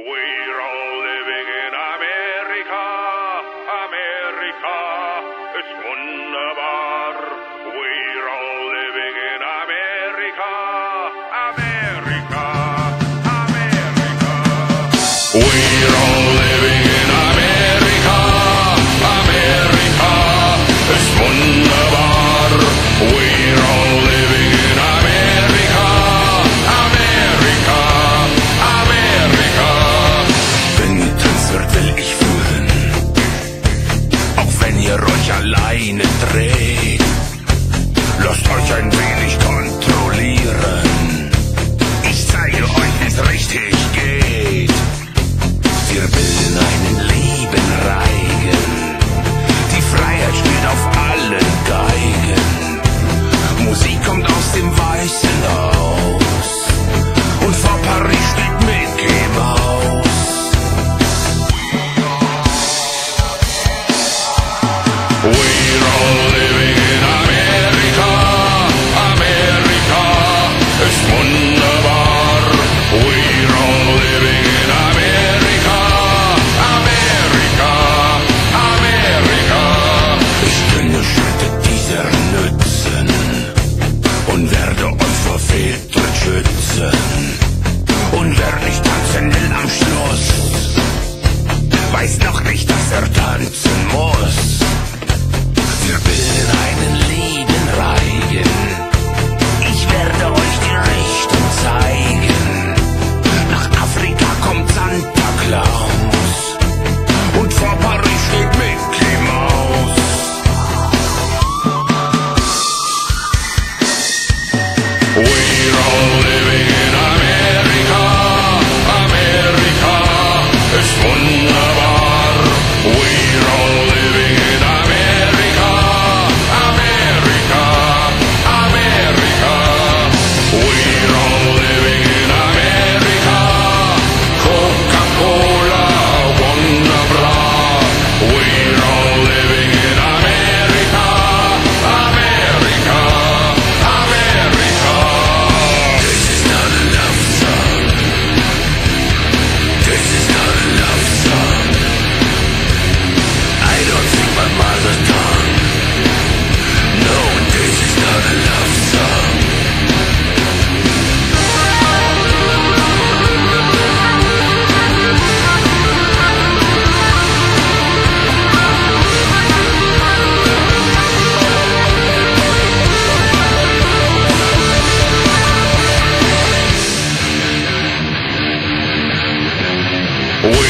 We're all living in America, America, it's wunderbar. We're all living in America, America, America. We're all Royal Line 3. Los Argent Willis tartaruga We